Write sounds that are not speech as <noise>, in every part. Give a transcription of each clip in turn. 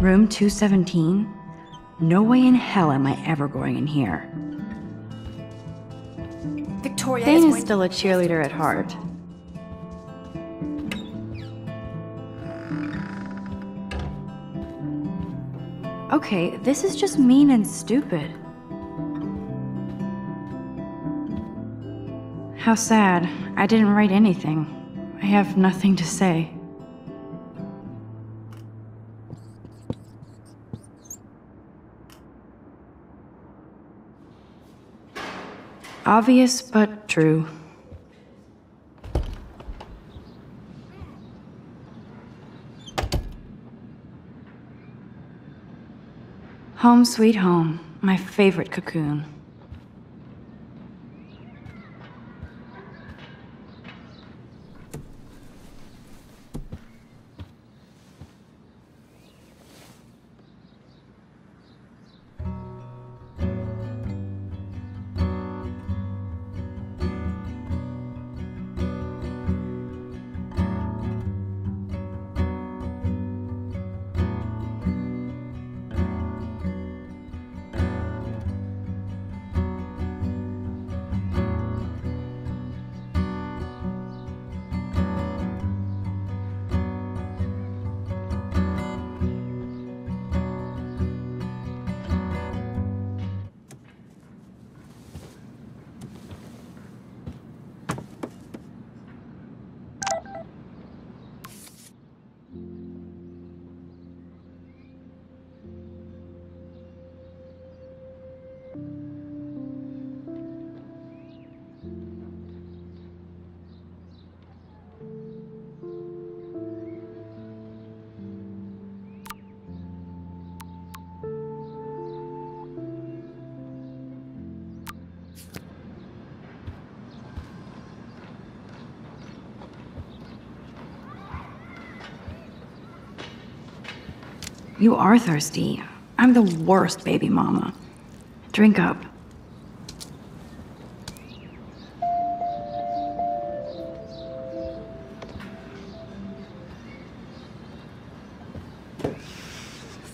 Room 217? No way in hell am I ever going in here. Victoria Thane is is still a cheerleader at heart. Okay, this is just mean and stupid. How sad. I didn't write anything. I have nothing to say. Obvious but true. Home sweet home, my favorite cocoon. You are thirsty. I'm the worst baby mama. Drink up.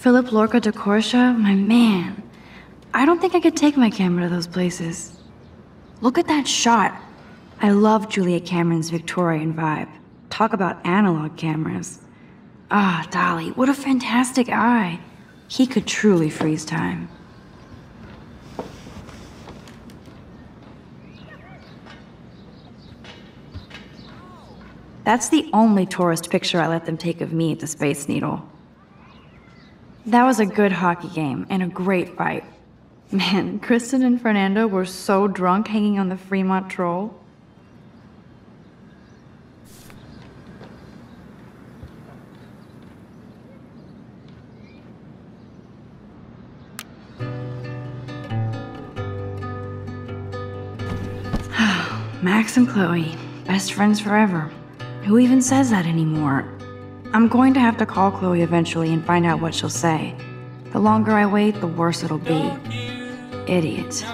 Philip-Lorca diCorcia, my man. I don't think I could take my camera to those places. Look at that shot. I love Julia Cameron's Victorian vibe. Talk about analog cameras. Ah, Dolly, what a fantastic eye. He could truly freeze time. That's the only tourist picture I let them take of me at the Space Needle. That was a good hockey game and a great fight. Man, Kristen and Fernando were so drunk hanging on the Fremont Troll. Chloe, best friends forever. Who even says that anymore? I'm going to have to call Chloe eventually and find out what she'll say. The longer I wait, the worse it'll be. Idiot.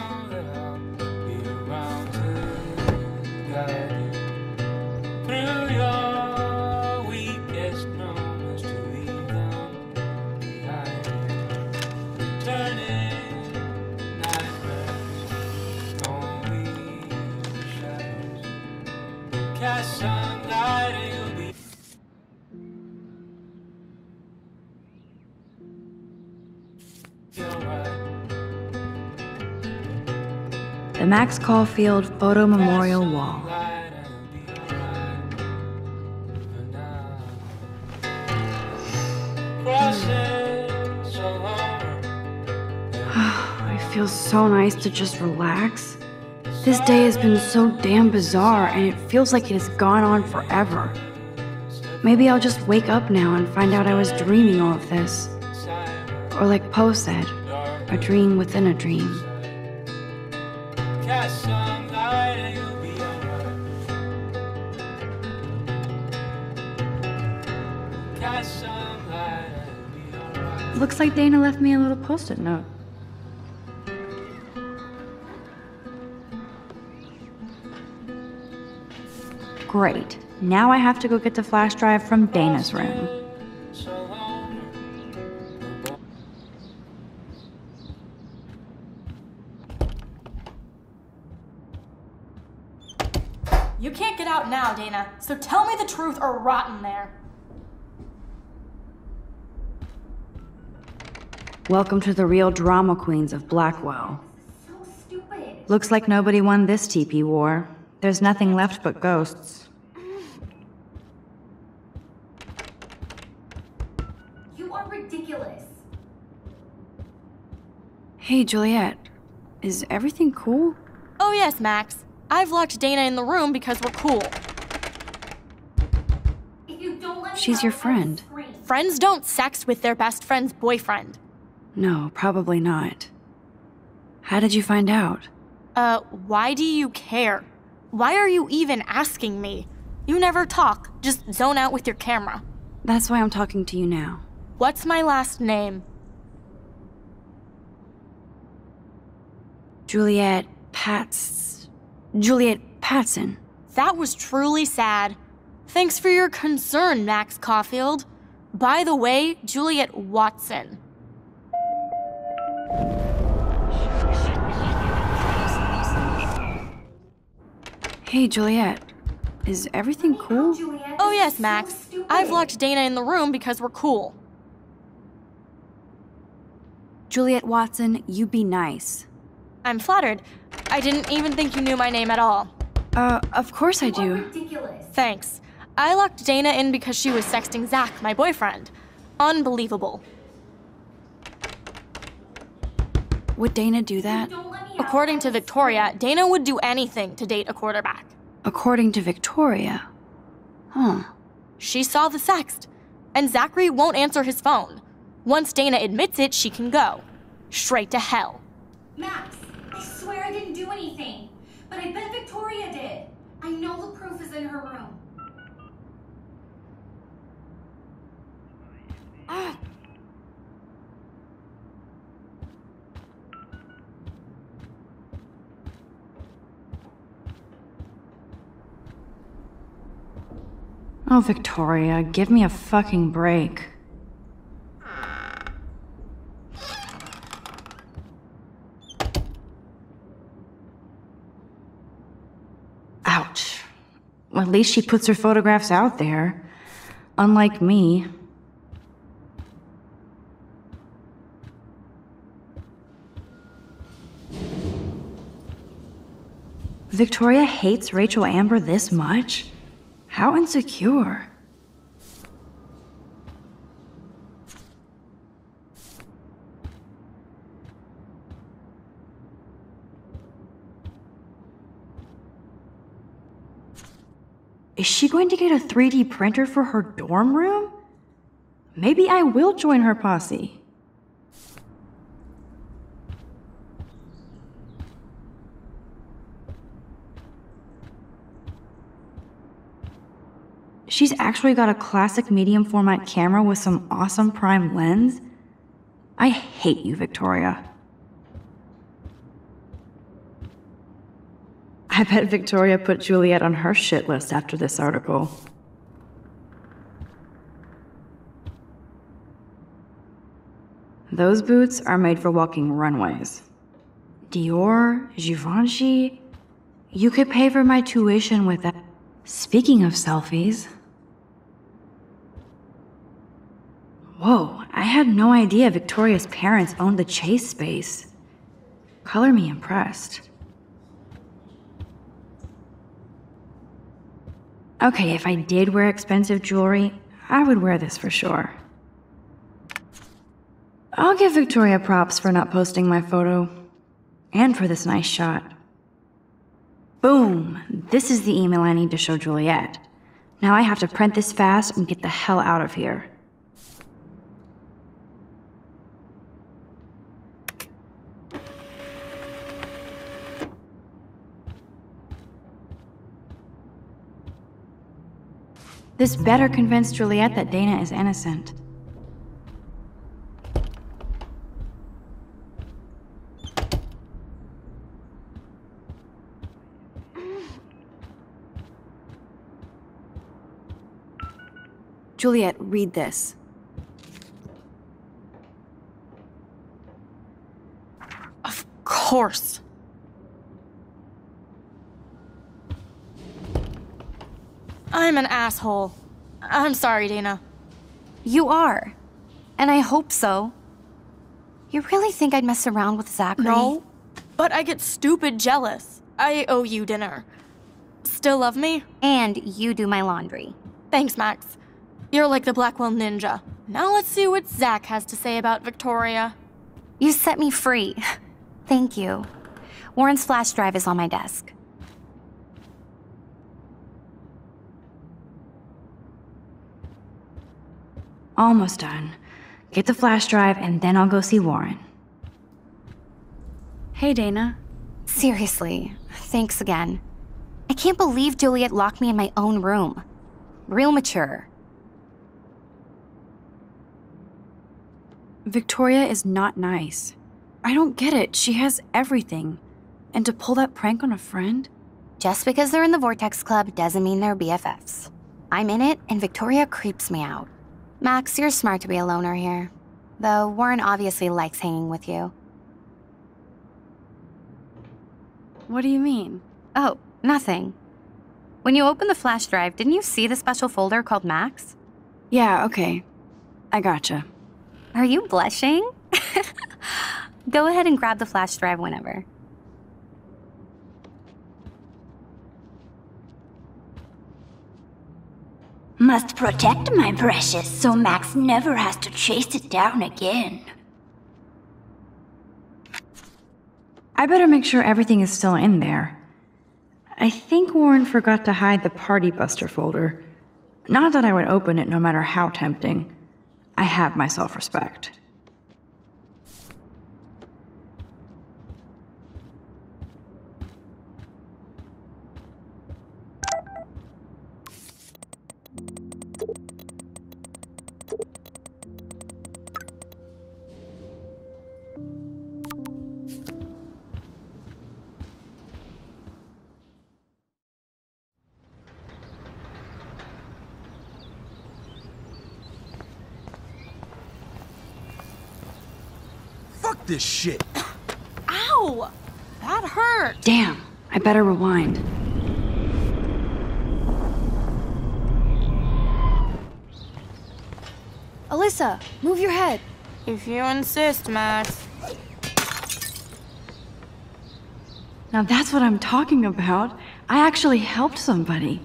Max Caulfield Photo Memorial Wall. Light and you'll be alright. For now. Crossing so hard. It feels so nice to just relax. This day has been so damn bizarre, and it feels like it has gone on forever. Maybe I'll just wake up now and find out I was dreaming all of this. Or like Poe said, a dream within a dream. Looks like Dana left me a little post-it note. Great. Now I have to go get the flash drive from Dana's room. You can't get out now, Dana, so tell me the truth or rot in there. Welcome to the real drama queens of Blackwell. So stupid. Looks like nobody won this TP war. There's nothing left but ghosts. You are ridiculous. Hey, Juliet. Is everything cool? Oh, yes, Max. I've locked Dana in the room because we're cool. If you don't let me She's out, your friend. Friends don't sex with their best friend's boyfriend. No, probably not. How did you find out? Uh, why do you care? Why are you even asking me? You never talk, just zone out with your camera. That's why I'm talking to you now. What's my last name? Juliet Pats. Juliet Patson. That was truly sad. Thanks for your concern, Max Caulfield. By the way, Juliet Watson. Hey, Juliet. Is everything cool? Oh, yes, Max. I've locked Dana in the room because we're cool. Juliet Watson, you be nice. I'm flattered. I didn't even think you knew my name at all. Uh, of course I do. Thanks. I locked Dana in because she was sexting Zach, my boyfriend. Unbelievable. Would Dana do that? Don't let me out, According to Victoria, Dana would do anything to date a quarterback. According to Victoria. Huh. She saw the sext, and Zachary won't answer his phone. Once Dana admits it, she can go. Straight to hell. Max, I swear I didn't do anything. But I bet Victoria did. I know the proof is in her room. Ah. Oh, Victoria, give me a fucking break. Ouch. Well, at least she puts her photographs out there. Unlike me. Victoria hates Rachel Amber this much? How insecure. Is she going to get a 3D printer for her dorm room? Maybe I will join her posse. She's actually got a classic medium format camera with some awesome prime lens. I hate you, Victoria. I bet Victoria put Juliet on her shit list after this article. Those boots are made for walking runways. Dior, Givenchy. You could pay for my tuition with that. Speaking of selfies. Whoa, I had no idea Victoria's parents owned the Chase space. Color me impressed. Okay, if I did wear expensive jewelry, I would wear this for sure. I'll give Victoria props for not posting my photo. And for this nice shot. Boom! This is the email I need to show Juliet. Now I have to print this fast and get the hell out of here. This better convince Juliet that Dana is innocent. Juliet, read this. Of course. I'm an asshole. I'm sorry, Dana. You are. And I hope so. You really think I'd mess around with Zachary? No, but I get stupid jealous. I owe you dinner. Still love me? And you do my laundry. Thanks, Max. You're like the Blackwell Ninja. Now let's see what Zach has to say about Victoria. You set me free. <laughs> Thank you. Warren's flash drive is on my desk. Almost done. Get the flash drive, and then I'll go see Warren. Hey, Dana. Seriously, thanks again. I can't believe Juliet locked me in my own room. Real mature. Victoria is not nice. I don't get it. She has everything. And to pull that prank on a friend? Just because they're in the Vortex Club doesn't mean they're BFFs. I'm in it, and Victoria creeps me out. Max, you're smart to be a loner here. Though Warren obviously likes hanging with you. What do you mean? Oh, nothing. When you opened the flash drive, didn't you see the special folder called Max? Yeah, okay. I gotcha. Are you blushing? <laughs> Go ahead and grab the flash drive whenever. Must protect my precious so Max never has to chase it down again. I better make sure everything is still in there. I think Warren forgot to hide the Party Buster folder. Not that I would open it no matter how tempting. I have my self this shit. Ow! That hurt. Damn, I better rewind. Alyssa, move your head. If you insist, Max. Now that's what I'm talking about. I actually helped somebody.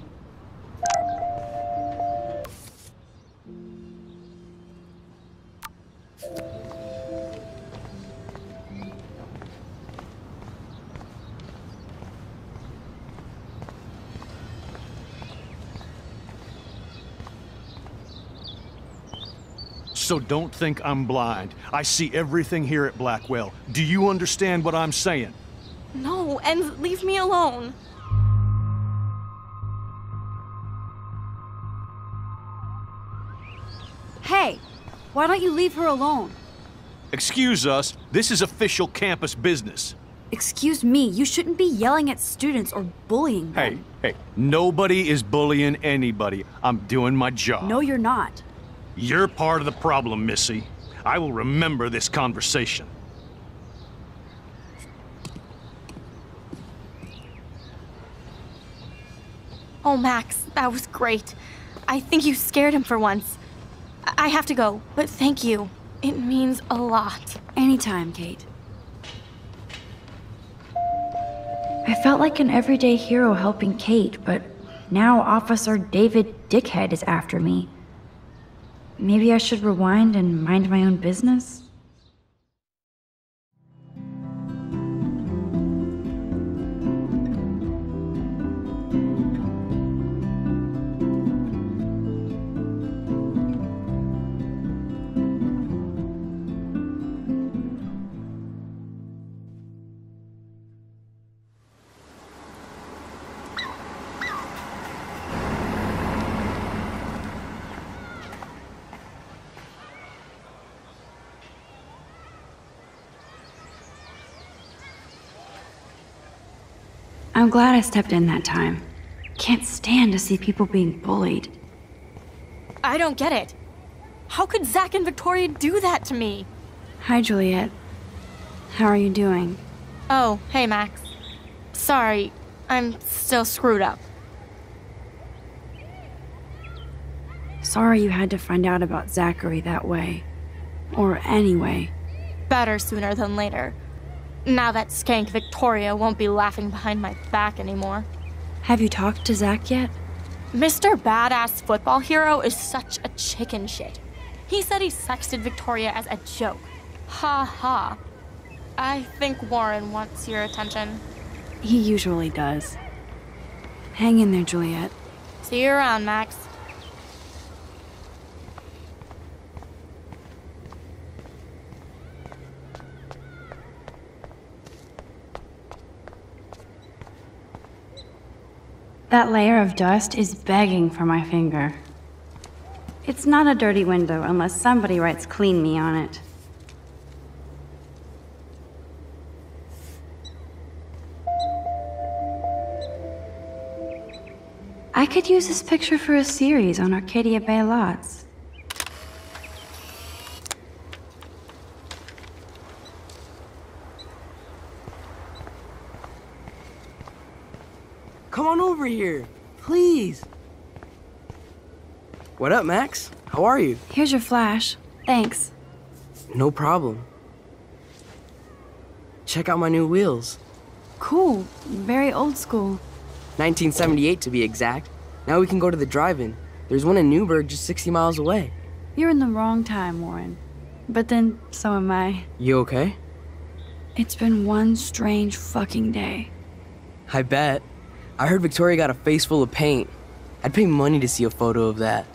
Don't think I'm blind. I see everything here at Blackwell. Do you understand what I'm saying? No, and leave me alone. Hey, why don't you leave her alone? Excuse us, this is official campus business. Excuse me, you shouldn't be yelling at students or bullying them. Hey, hey, nobody is bullying anybody. I'm doing my job. No, you're not. You're part of the problem, Missy. I will remember this conversation. Oh, Max, that was great. I think you scared him for once. I I have to go, but thank you. It means a lot. Anytime, Kate. I felt like an everyday hero helping Kate, but now Officer David Dickhead is after me. Maybe I should rewind and mind my own business? I'm glad I stepped in that time. Can't stand to see people being bullied. I don't get it. How could Zach and Victoria do that to me? Hi, Juliet. How are you doing? Oh, hey, Max. Sorry, I'm still screwed up. Sorry you had to find out about Zachary that way. Or anyway. Better sooner than later. Now that skank Victoria won't be laughing behind my back anymore. Have you talked to Zach yet? Mr. Badass Football Hero is such a chicken shit. He said he sexted Victoria as a joke. Ha ha. I think Warren wants your attention. He usually does. Hang in there, Juliet. See you around, Max. That layer of dust is begging for my finger. It's not a dirty window unless somebody writes clean me on it. I could use this picture for a series on Arcadia Bay lots. Come on over here, please. What up, Max? How are you? Here's your flash. Thanks. No problem. Check out my new wheels. Cool. Very old school. 1978 to be exact. Now we can go to the drive-in. There's one in Newberg just 60 miles away. You're in the wrong time, Warren. But then, so am I. You okay? It's been one strange fucking day. I bet. I heard Victoria got a face full of paint. I'd pay money to see a photo of that.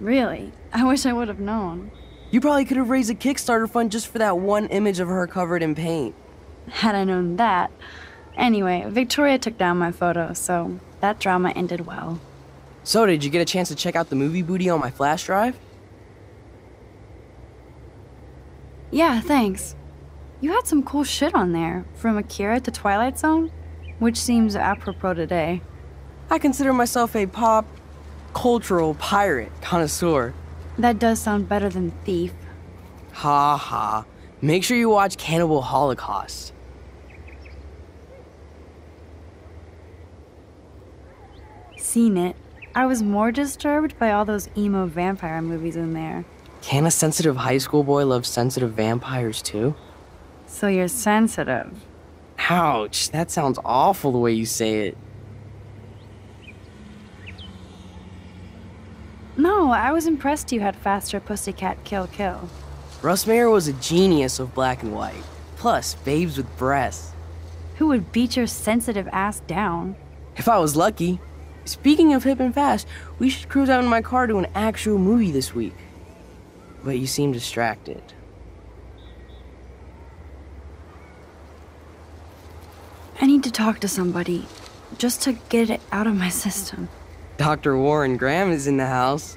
Really? I wish I would have known. You probably could have raised a Kickstarter fund just for that one image of her covered in paint. Had I known that. Anyway, Victoria took down my photo, so that drama ended well. So, did you get a chance to check out the movie booty on my flash drive? Yeah, thanks. You had some cool shit on there, from Akira to Twilight Zone, which seems apropos today. I consider myself a pop cultural pirate connoisseur. That does sound better than thief. Ha ha. Make sure you watch Cannibal Holocaust. Seen it. I was more disturbed by all those emo vampire movies in there. Can a sensitive high school boy love sensitive vampires too? So you're sensitive. Ouch, that sounds awful the way you say it. No, I was impressed you had faster Pussycat Kill Kill. Russ Meyer was a genius of black and white. Plus, babes with breasts. Who would beat your sensitive ass down? If I was lucky. Speaking of hip and fast, we should cruise out in my car to an actual movie this week. But you seem distracted. I need to talk to somebody, just to get it out of my system. Dr. Warren Graham is in the house.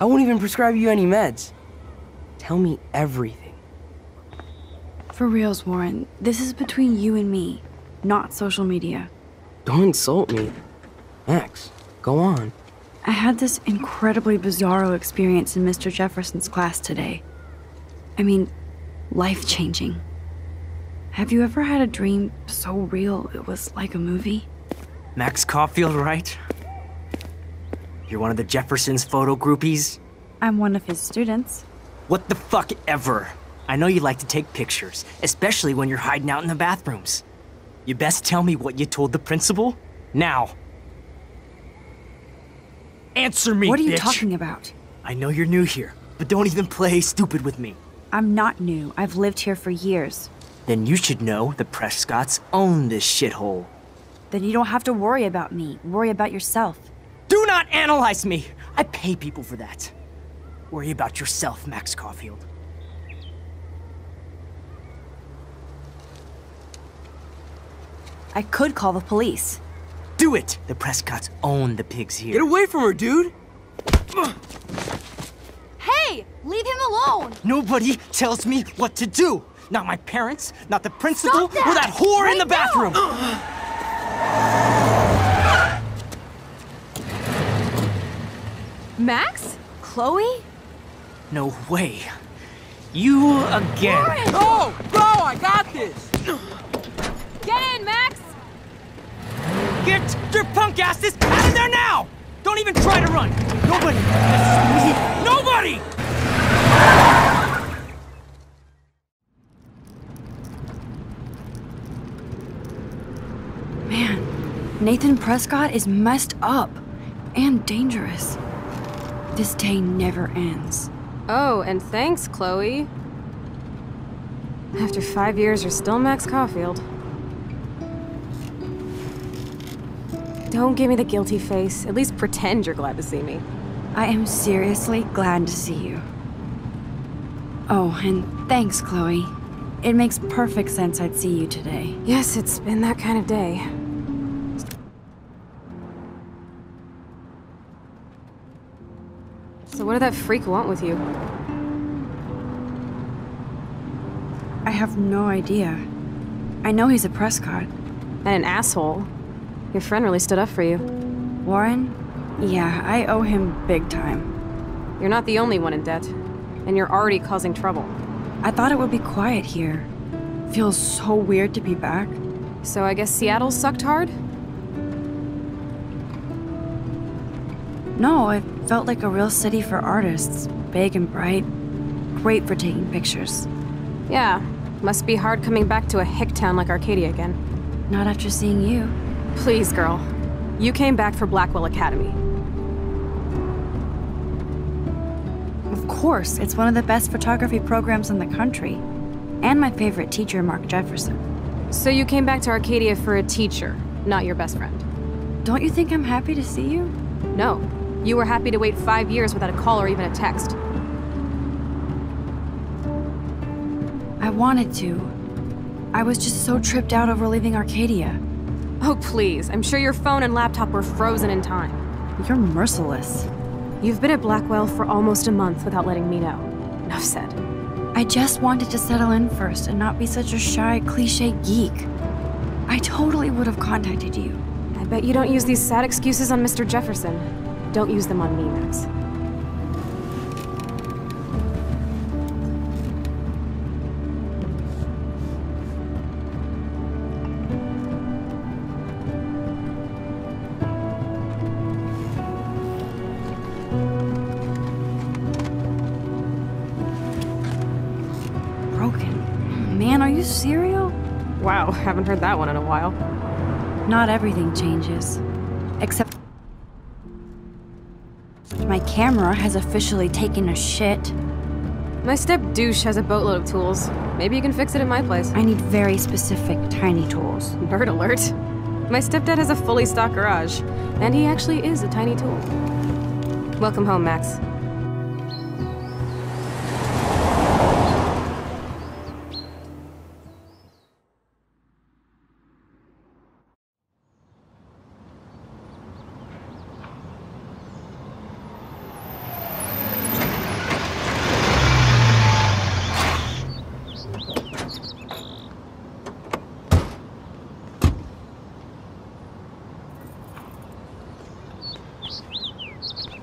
I won't even prescribe you any meds. Tell me everything. For reals, Warren, this is between you and me, not social media. Don't insult me. Max, go on. I had this incredibly bizarro experience in Mr. Jefferson's class today. I mean, life changing. Have you ever had a dream so real it was like a movie? Max Caulfield, right? You're one of the Jefferson's photo groupies? I'm one of his students. What the fuck ever? I know you like to take pictures, especially when you're hiding out in the bathrooms. You best tell me what you told the principal? Now. Answer me, What are you bitch. talking about? I know you're new here, but don't even play stupid with me. I'm not new. I've lived here for years. Then you should know the Prescotts own this shithole. Then you don't have to worry about me. Worry about yourself. Do not analyze me! I pay people for that. Worry about yourself, Max Caulfield. I could call the police. Do it! The Prescotts own the pigs here. Get away from her, dude! Hey! Leave him alone! Nobody tells me what to do! Not my parents, not the principal, that! or that whore in the bathroom! <gasps> Max? Chloe? no way. You again. Oh, bro, I got this! Get in, Max! Get your punk asses out of there now! Don't even try to run! Nobody! Nobody! Man, Nathan Prescott is messed up and dangerous. This day never ends. Oh, and thanks, Chloe. After five years, you're still Max Caulfield. Don't give me the guilty face. At least pretend you're glad to see me. I am seriously glad to see you. Oh, and thanks, Chloe. It makes perfect sense I'd see you today. Yes, it's been that kind of day. What did that freak want with you? I have no idea. I know he's a Prescott. And an asshole. Your friend really stood up for you. Warren? Yeah, I owe him big time. You're not the only one in debt. And you're already causing trouble. I thought it would be quiet here. Feels so weird to be back. So I guess Seattle sucked hard? No, it felt like a real city for artists. Big and bright. Great for taking pictures. Yeah, must be hard coming back to a hick town like Arcadia again. Not after seeing you. Please, girl. You came back for Blackwell Academy. Of course, it's one of the best photography programs in the country. And my favorite teacher, Mark Jefferson. So you came back to Arcadia for a teacher, not your best friend. Don't you think I'm happy to see you? No. You were happy to wait five years without a call or even a text. I wanted to. I was just so tripped out over leaving Arcadia. Oh, please. I'm sure your phone and laptop were frozen in time. You're merciless. You've been at Blackwell for almost a month without letting me know. Enough said. I just wanted to settle in first and not be such a shy, cliche geek. I totally would have contacted you. I bet you don't use these sad excuses on Mr. Jefferson. Don't use them on me, Max. Broken. Man, are you serial? Wow, <laughs> haven't heard that one in a while. Not everything changes. Except my camera has officially taken a shit. My step douche has a boatload of tools. Maybe you can fix it at my place. I need very specific tiny tools. Nerd alert. My stepdad has a fully stocked garage, and he actually is a tiny tool. Welcome home, Max.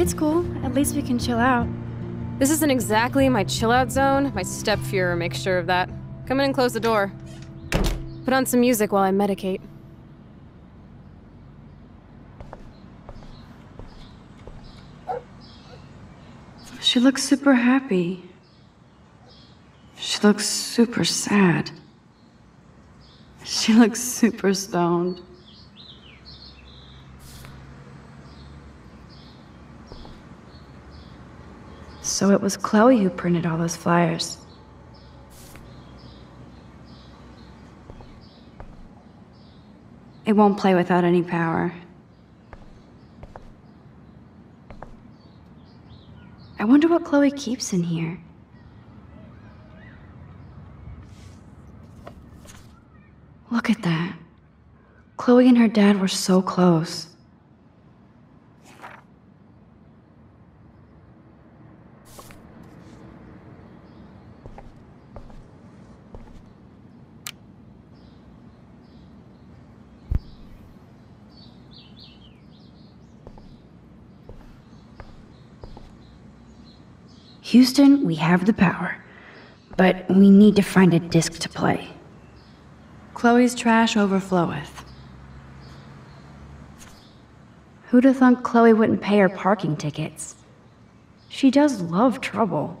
It's cool. At least we can chill out. This isn't exactly my chill out zone. My stepfuhrer makes sure of that. Come in and close the door. Put on some music while I medicate. She looks super happy. She looks super sad. She looks super stoned. So it was Chloe who printed all those flyers. It won't play without any power. I wonder what Chloe keeps in here. Look at that. Chloe and her dad were so close. Houston, we have the power, but we need to find a disc to play. Chloe's trash overfloweth. Who'd have thunk Chloe wouldn't pay her parking tickets? She does love trouble.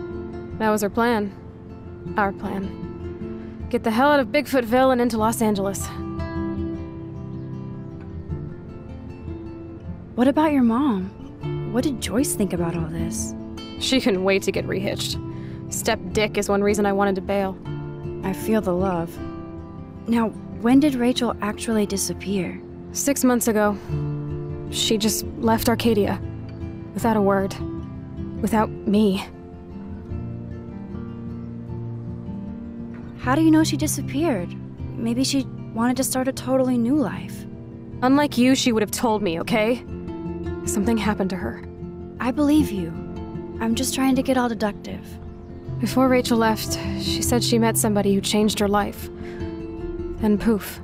That was her plan. Our plan. Get the hell out of Bigfootville and into Los Angeles. What about your mom? What did Joyce think about all this? She couldn't wait to get rehitched. Step Dick is one reason I wanted to bail. I feel the love. Now, when did Rachel actually disappear? Six months ago. She just left Arcadia. Without a word. Without me. How do you know she disappeared? Maybe she wanted to start a totally new life. Unlike you, she would have told me, okay? Something happened to her. I believe you. I'm just trying to get all deductive. Before Rachel left, she said she met somebody who changed her life. Then poof.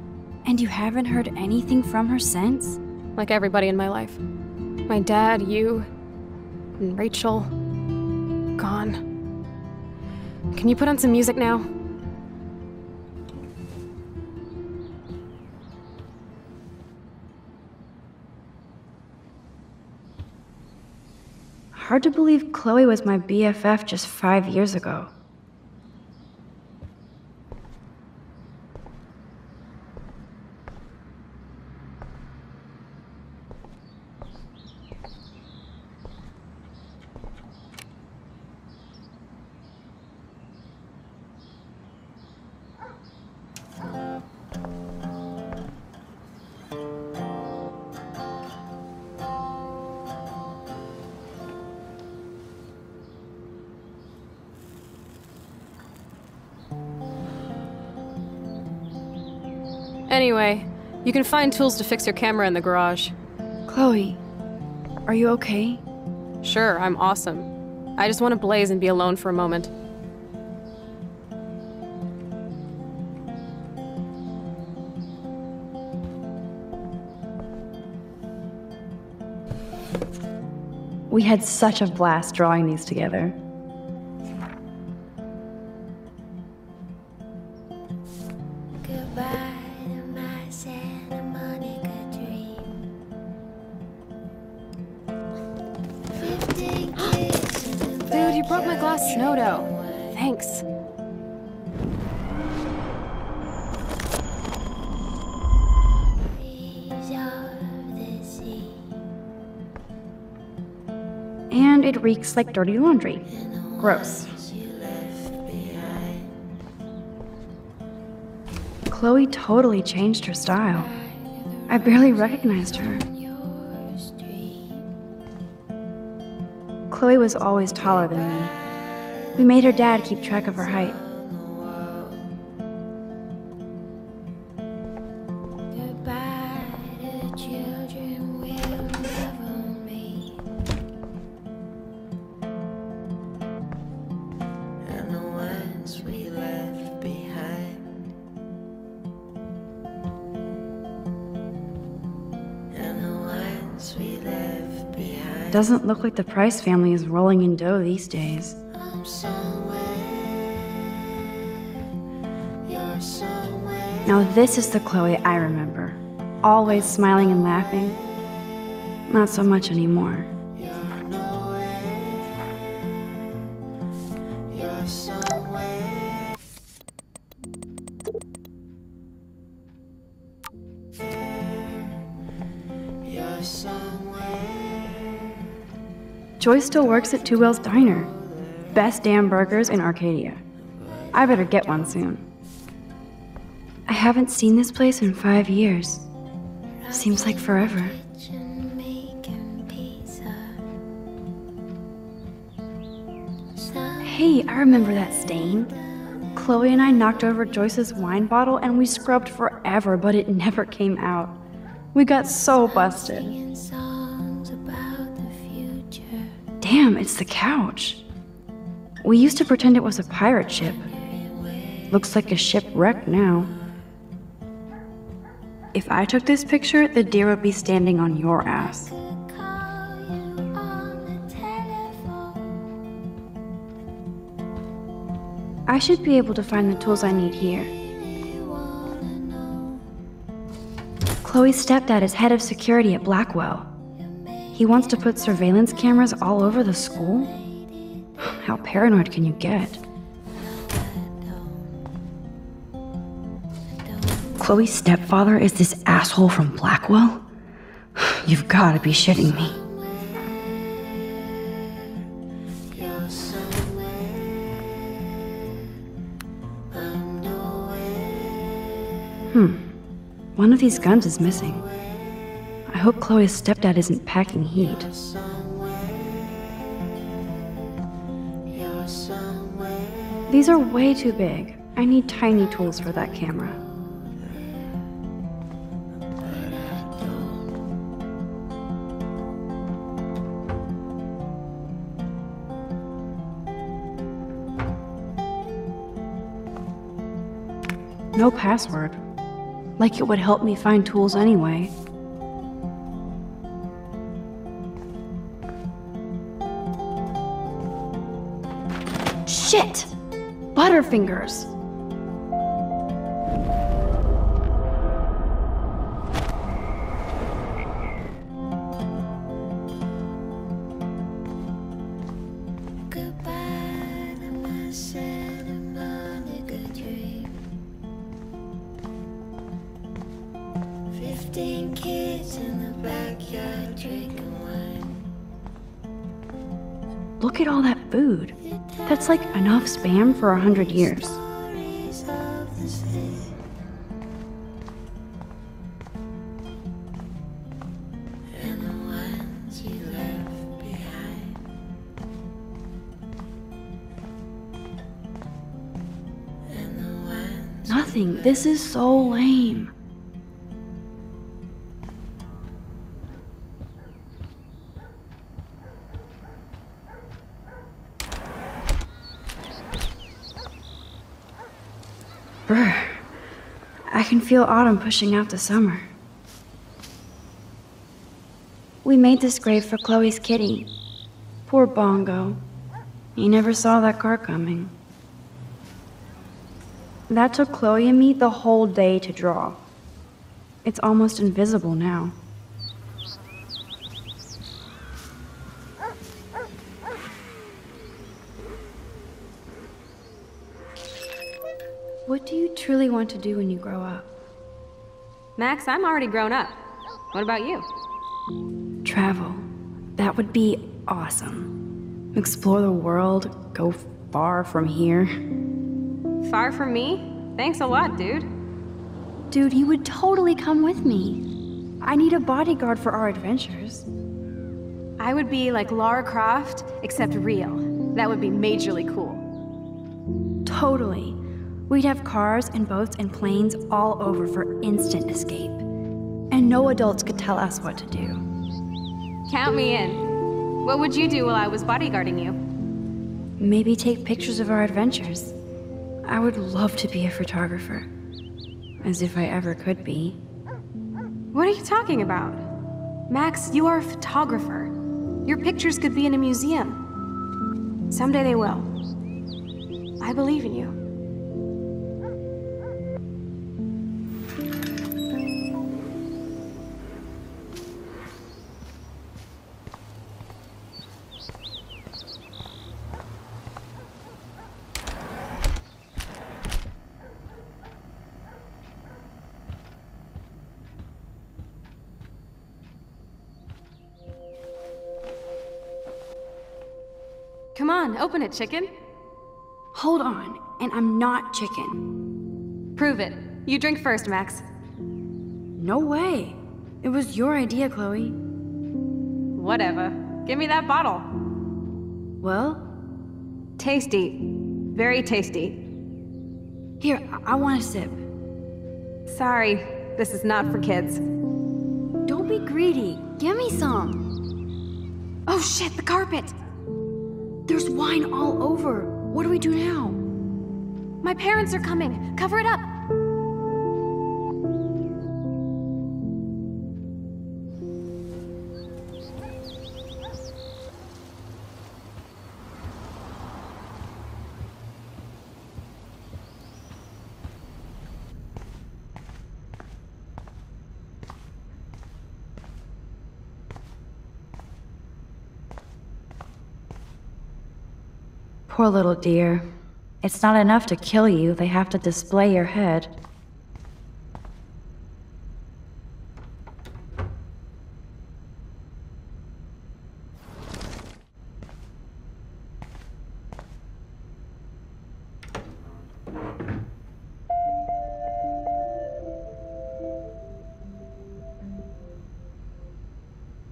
And you haven't heard anything from her since? Like everybody in my life. My dad, you, and Rachel. Gone. Can you put on some music now? Hard to believe Chloe was my BFF just five years ago. Anyway, you can find tools to fix your camera in the garage. Chloe, are you okay? Sure, I'm awesome. I just want to blaze and be alone for a moment. We had such a blast drawing these together. Like dirty laundry. Gross. Chloe totally changed her style. I barely recognized her. Chloe was always taller than me, We made her dad keep track of her height. Doesn't look like the Price family is rolling in dough these days. I'm somewhere. You're somewhere. Now, this is the Chloe I remember. Always smiling and laughing. Not so much anymore. Joy still works at Two Whales Diner. Best damn burgers in Arcadia. I better get one soon. I haven't seen this place in five years. Seems like forever. Hey, I remember that stain. Chloe and I knocked over Joyce's wine bottle and we scrubbed forever, but it never came out. We got so busted. Damn, it's the couch. We used to pretend it was a pirate ship. Looks like a shipwreck now. If I took this picture, the deer would be standing on your ass. I should be able to find the tools I need here. Chloe's stepdad is head of security at Blackwell. He wants to put surveillance cameras all over the school? How paranoid can you get? Chloe's stepfather is this asshole from Blackwell? You've gotta be shitting me. Hmm. One of these guns is missing. I hope Chloe's stepdad isn't packing heat. These are way too big. I need tiny tools for that camera. No password. Like it would help me find tools anyway. Shit! Butterfingers! That's like enough spam for a hundred years. Nothing. This is so lame. Feel autumn pushing out the summer. We made this grave for Chloe's kitty. Poor Bongo. He never saw that car coming. That took Chloe and me the whole day to draw. It's almost invisible now. What do you truly want to do when you grow up? Max, I'm already grown up. What about you? Travel. That would be awesome. Explore the world, go far from here. Far from me? Thanks a lot, dude. Dude, you would totally come with me. I need a bodyguard for our adventures. I would be like Lara Croft, except real. That would be majorly cool. Totally. We'd have cars and boats and planes all over for instant escape. And no adults could tell us what to do. Count me in. What would you do while I was bodyguarding you? Maybe take pictures of our adventures. I would love to be a photographer. As if I ever could be. What are you talking about? Max, you are a photographer. Your pictures could be in a museum. Someday they will. I believe in you. Open it, chicken. Hold on, and I'm not chicken. Prove it. You drink first, Max. No way. It was your idea, Chloe. Whatever. Give me that bottle. Well? Tasty. Very tasty. Here, I, I want a sip. Sorry, this is not for kids. Don't be greedy. Give me some. Oh shit, the carpet! There's wine all over. What do we do now? My parents are coming. Cover it up. Poor little dear. It's not enough to kill you, they have to display your head.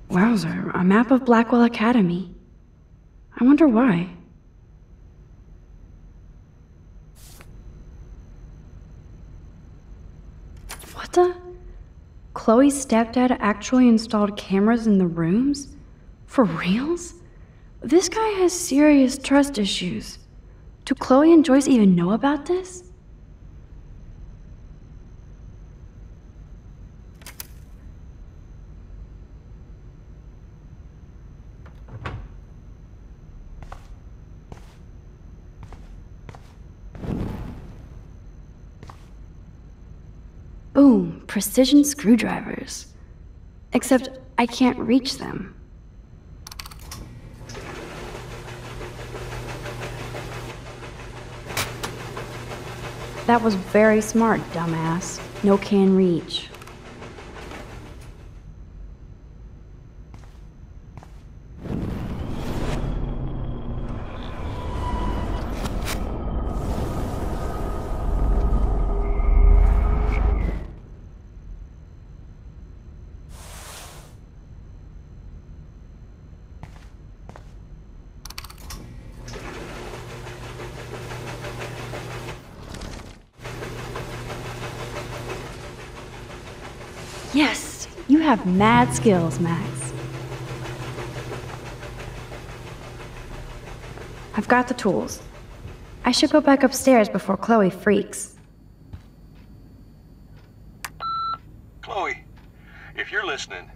Wowzer, a map of Blackwell Academy. I wonder why. What the? Chloe's stepdad actually installed cameras in the rooms? For reals? This guy has serious trust issues. Do Chloe and Joyce even know about this? Boom, precision screwdrivers. Except I can't reach them. That was very smart, dumbass. No can reach. Yes, you have mad skills, Max. I've got the tools. I should go back upstairs before Chloe freaks. Chloe, if you're listening,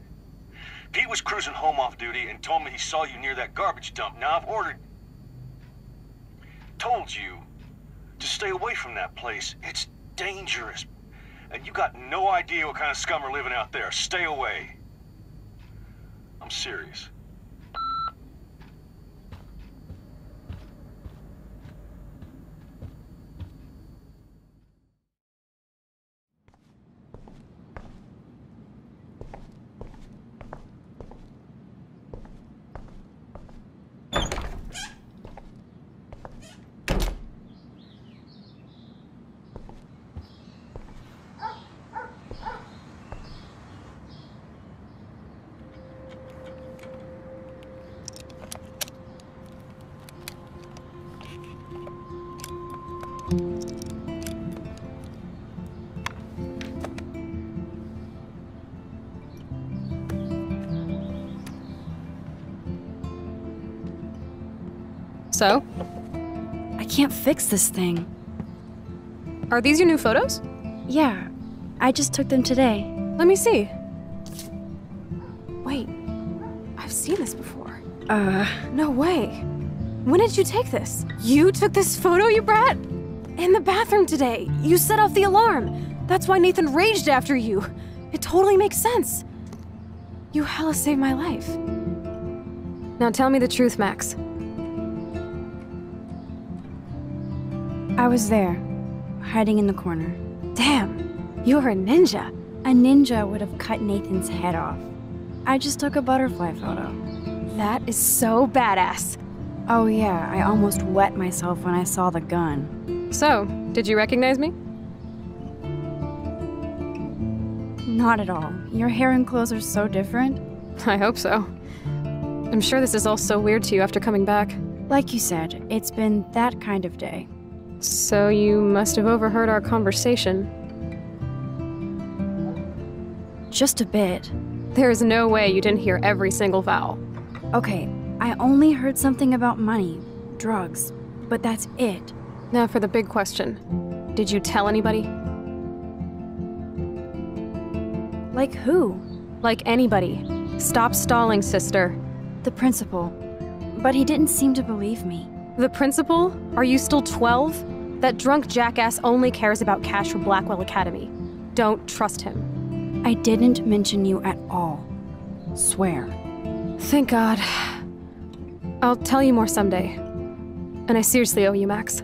Pete was cruising home off duty and told me he saw you near that garbage dump. Now I've ordered. Told you to stay away from that place. It's dangerous. And you got no idea what kind of scum are living out there. Stay away. I'm serious. So? I can't fix this thing. Are these your new photos? Yeah, I just took them today. Let me see. Wait, I've seen this before. Uh, No way. When did you take this? You took this photo, you brat? In the bathroom today. You set off the alarm. That's why Nathan raged after you. It totally makes sense. You hella saved my life. Now tell me the truth, Max. I was there, hiding in the corner. Damn, you're a ninja. A ninja would have cut Nathan's head off. I just took a butterfly photo. That is so badass. Oh yeah, I almost wet myself when I saw the gun. So, did you recognize me? Not at all. Your hair and clothes are so different. I hope so. I'm sure this is all so weird to you after coming back. Like you said, it's been that kind of day. So you must have overheard our conversation. Just a bit. There is no way you didn't hear every single vowel. Okay, I only heard something about money, drugs, but that's it. Now for the big question. Did you tell anybody? Like who? Like anybody. Stop stalling, sister. The principal. But he didn't seem to believe me. The principal? Are you still 12? That drunk jackass only cares about cash for Blackwell Academy. Don't trust him. I didn't mention you at all. Swear. Thank God. I'll tell you more someday. And I seriously owe you, Max.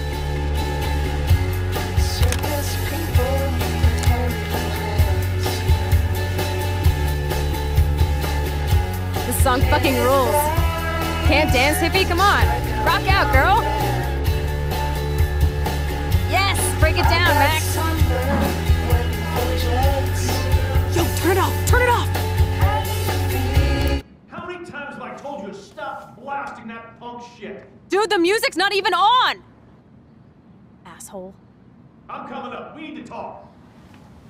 This song fucking rules. Can't dance, hippie? Come on. Rock out, girl. Yes, break it down, Max. Yo, turn it off, turn it off. How many times have I told you to stop blasting that punk shit? Dude, the music's not even on. Asshole. I'm coming up. We need to talk.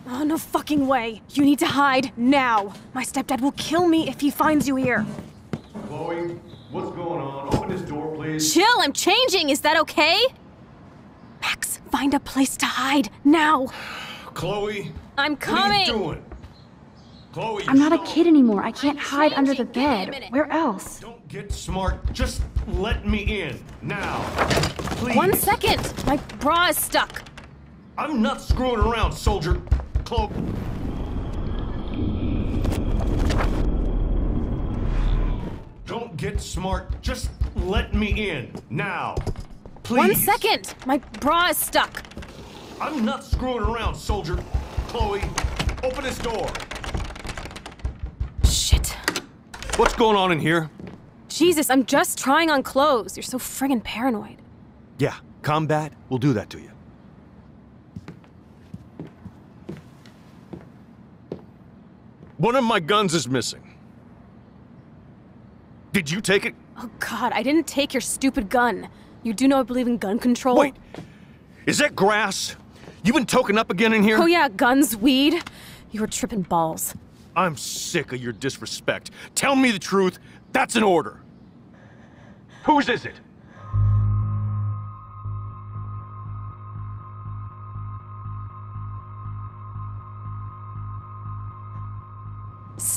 Oh, no fucking way. You need to hide now. My stepdad will kill me if he finds you here. Chloe, what's going on? Open this door, please. Chill, I'm changing. Is that okay? Max, find a place to hide now. Chloe, I'm coming. what are coming. you doing? Chloe, I'm not a kid anymore. I can't hide under the changing. Give me a bed. Where else? Don't get smart. Just let me in now, please. One second. My bra is stuck. I'm not screwing around, soldier. Chloe. Don't get smart. Just let me in now, please. One second. My bra is stuck. I'm not screwing around, soldier. Chloe, open this door. Shit. What's going on in here? Jesus, I'm just trying on clothes. You're so friggin' paranoid. Yeah, combat will do that to you. One of my guns is missing. Did you take it? Oh god, I didn't take your stupid gun. You do know I believe in gun control? Wait, is that grass? You been token up again in here? Oh yeah, guns, weed. You were tripping balls. I'm sick of your disrespect. Tell me the truth. That's an order. Whose is it?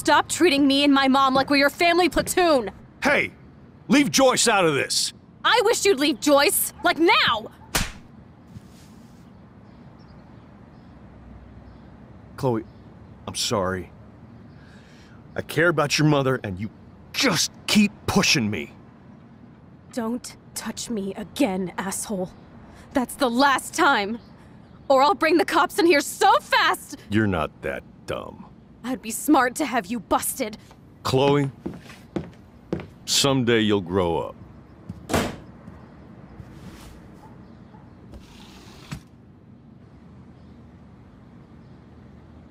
Stop treating me and my mom like we're your family platoon! Hey, leave Joyce out of this. I wish you'd leave Joyce! Like now! Chloe, I'm sorry. I care about your mother, and you just keep pushing me. Don't touch me again, asshole. That's the last time! Or I'll bring the cops in here so fast! You're not that dumb. I'd be smart to have you busted. Chloe, someday you'll grow up.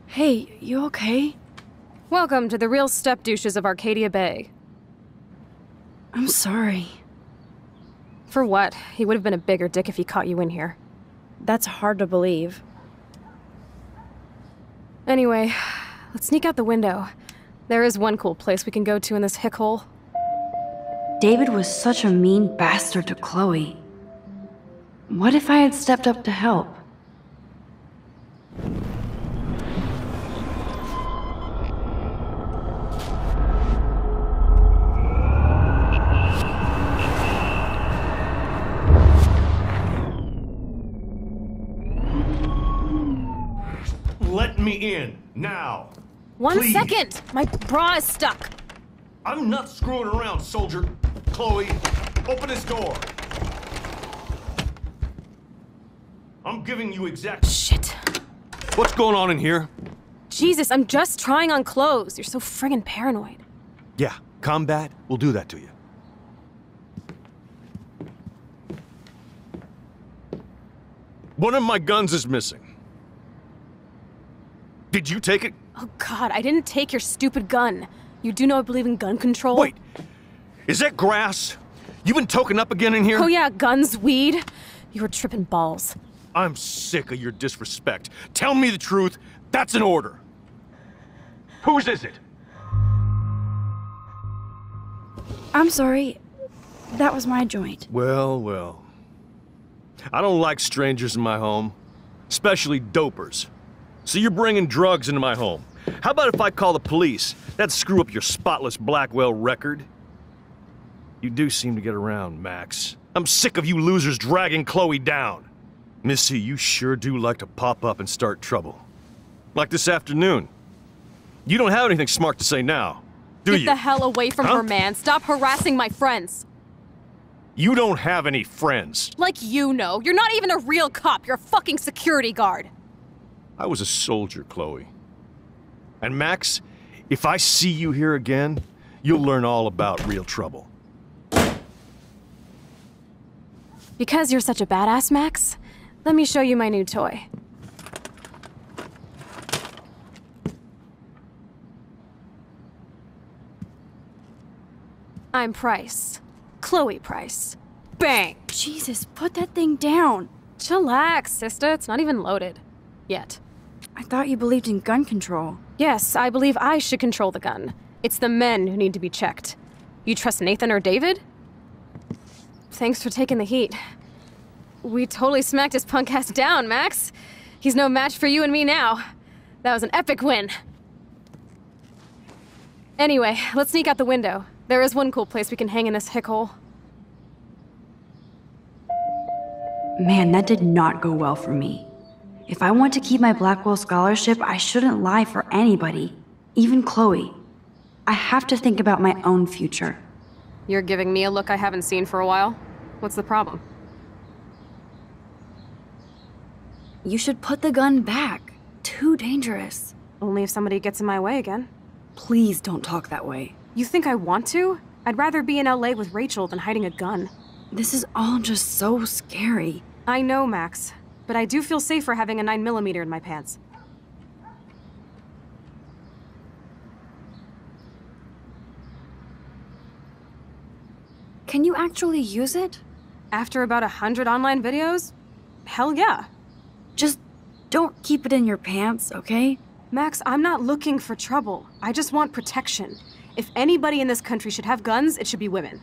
Hey, you okay? Welcome to the real step douches of Arcadia Bay. I'm sorry. For what? He would have been a bigger dick if he caught you in here. That's hard to believe. Anyway, let's sneak out the window. There is one cool place we can go to in this hick hole. David was such a mean bastard to Chloe. What if I had stepped up to help? Let me in, now. One Please. second! My bra is stuck! I'm not screwing around, soldier. Chloe, open this door. I'm giving you exact. Shit. What's going on in here? Jesus, I'm just trying on clothes. You're so friggin' paranoid. Yeah, combat will do that to you. One of my guns is missing. Did you take it? Oh god, I didn't take your stupid gun. You do know I believe in gun control? Wait, is that grass? You been token up again in here? Oh yeah, guns, weed. You were tripping balls. I'm sick of your disrespect. Tell me the truth. That's an order. Whose is it? I'm sorry. That was my joint. Well, well. I don't like strangers in my home, especially dopers. So you're bringing drugs into my home. How about if I call the police? That'd screw up your spotless Blackwell record. You do seem to get around, Max. I'm sick of you losers dragging Chloe down. Missy, you sure do like to pop up and start trouble. Like this afternoon. You don't have anything smart to say now, do Get you? the hell away from Huh? her, man. Stop harassing my friends. You don't have any friends. Like you know. You're not even a real cop. You're a fucking security guard. I was a soldier, Chloe. And Max, if I see you here again, you'll learn all about real trouble. Because you're such a badass, Max, let me show you my new toy. I'm Price. Chloe Price. Bang! Jesus, put that thing down. Chillax, sister. It's not even loaded. Yet. I thought you believed in gun control. Yes, I believe I should control the gun. It's the men who need to be checked. You trust Nathan or David? Thanks for taking the heat. We totally smacked his punk ass down, Max. He's no match for you and me now. That was an epic win. Anyway, let's sneak out the window. There is one cool place we can hang in this hick hole. Man, that did not go well for me. If I want to keep my Blackwell scholarship, I shouldn't lie for anybody, even Chloe. I have to think about my own future. You're giving me a look I haven't seen for a while. What's the problem? You should put the gun back. Too dangerous. Only if somebody gets in my way again. Please don't talk that way. You think I want to? I'd rather be in LA with Rachel than hiding a gun. This is all just so scary. I know, Max, but I do feel safer having a 9mm in my pants. Can you actually use it? After about a hundred online videos? Hell yeah. Just don't keep it in your pants, okay? Max, I'm not looking for trouble. I just want protection. If anybody in this country should have guns, it should be women.